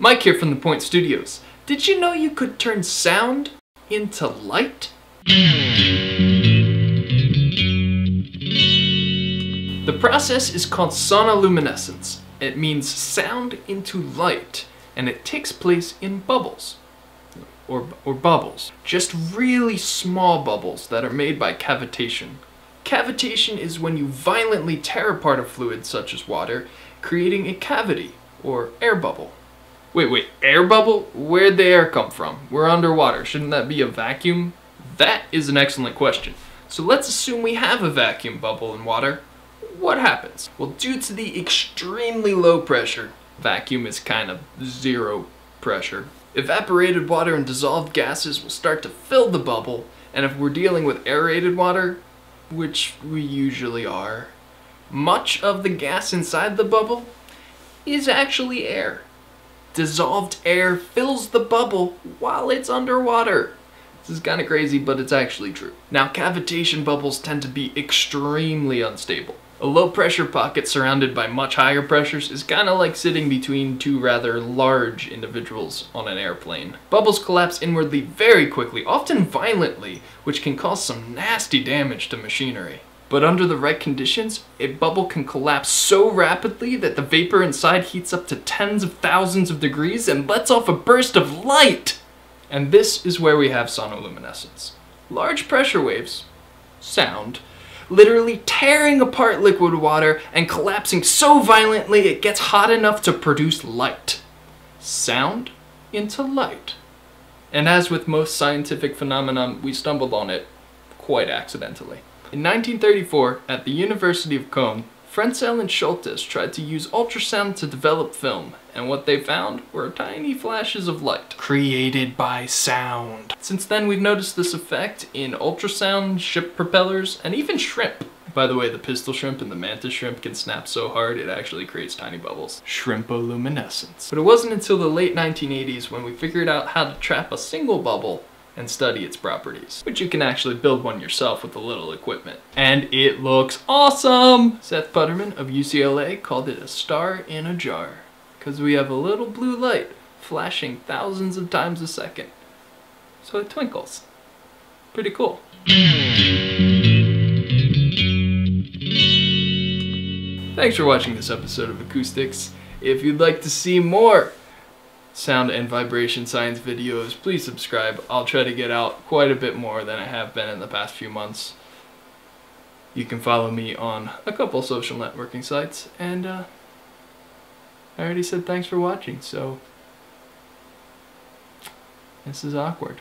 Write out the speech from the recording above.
Mike here from The Point Studios. Did you know you could turn sound into light? The process is called sonoluminescence. It means sound into light, and it takes place in bubbles. Or, or bubbles. Just really small bubbles that are made by cavitation. Cavitation is when you violently tear apart a fluid such as water, creating a cavity, or air bubble. Wait, wait, air bubble? Where'd the air come from? We're underwater. Shouldn't that be a vacuum? That is an excellent question. So let's assume we have a vacuum bubble in water. What happens? Well, due to the extremely low pressure, vacuum is kind of zero pressure, evaporated water and dissolved gases will start to fill the bubble, and if we're dealing with aerated water, which we usually are, much of the gas inside the bubble is actually air. Dissolved air fills the bubble while it's underwater. This is kind of crazy, but it's actually true. Now, cavitation bubbles tend to be extremely unstable. A low pressure pocket surrounded by much higher pressures is kind of like sitting between two rather large individuals on an airplane. Bubbles collapse inwardly very quickly, often violently, which can cause some nasty damage to machinery. But under the right conditions, a bubble can collapse so rapidly that the vapor inside heats up to tens of thousands of degrees and lets off a burst of light! And this is where we have sonoluminescence. Large pressure waves, sound, literally tearing apart liquid water and collapsing so violently it gets hot enough to produce light. Sound into light. And as with most scientific phenomena, we stumbled on it quite accidentally. In 1934, at the University of Cologne, Frenzel and Schultes tried to use ultrasound to develop film, and what they found were tiny flashes of light, created by sound. Since then, we've noticed this effect in ultrasound, ship propellers, and even shrimp. By the way, the pistol shrimp and the mantis shrimp can snap so hard it actually creates tiny bubbles. Shrimpoluminescence. But it wasn't until the late 1980s when we figured out how to trap a single bubble and study its properties, which you can actually build one yourself with a little equipment. And it looks awesome! Seth Putterman of UCLA called it a star in a jar, because we have a little blue light flashing thousands of times a second. So it twinkles. Pretty cool. Thanks for watching this episode of Acoustics. If you'd like to see more sound and vibration science videos, please subscribe. I'll try to get out quite a bit more than I have been in the past few months. You can follow me on a couple social networking sites, and uh, I already said thanks for watching, so this is awkward.